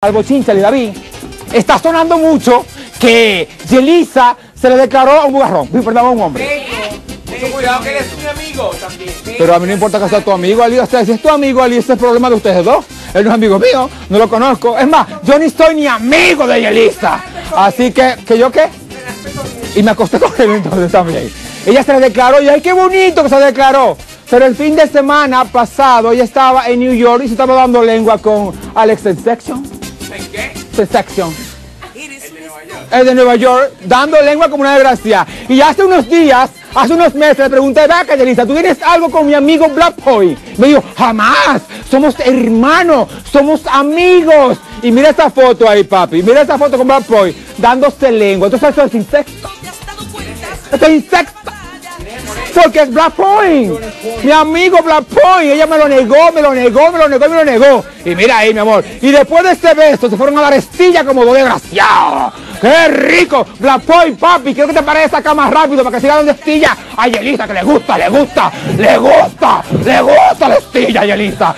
al bochincha de David, está sonando mucho que Yelisa se le declaró a un bugarrón, perdón, a un hombre. Mucho cuidado que él es mi amigo también. Pero a mí no importa que sea tu amigo, Ali, o sea, si es tu amigo, Ali, ese es el problema de ustedes dos. Él no es amigo mío, no lo conozco. Es más, yo ni soy ni amigo de Yelisa. Así que, ¿que yo qué? Y me acosté con él entonces también. Ella se le declaró y ay, qué bonito que se declaró. Pero el fin de semana pasado ella estaba en New York y se estaba dando lengua con Alex Section. Section. Es de Nueva York, dando lengua como una desgracia. Y hace unos días, hace unos meses, le pregunté, vaca, Yelisa, ¿tú tienes algo con mi amigo Black Boy? Me dijo, jamás, somos hermanos, somos amigos. Y mira esta foto ahí, papi, mira esta foto con Black Boy, dándose lengua. Entonces eso es insecto. Es insecto. Porque es Black Point. Mi amigo Black Point. Ella me lo negó, me lo negó, me lo negó me lo negó. Y mira ahí, mi amor. Y después de este beso se fueron a dar estilla como dos desgraciados. ¡Qué rico! Black Point, papi. Quiero que te pares acá más rápido para que siga dando estilla a Yelisa, que le gusta, le gusta, le gusta, le gusta la estilla a Yelisa.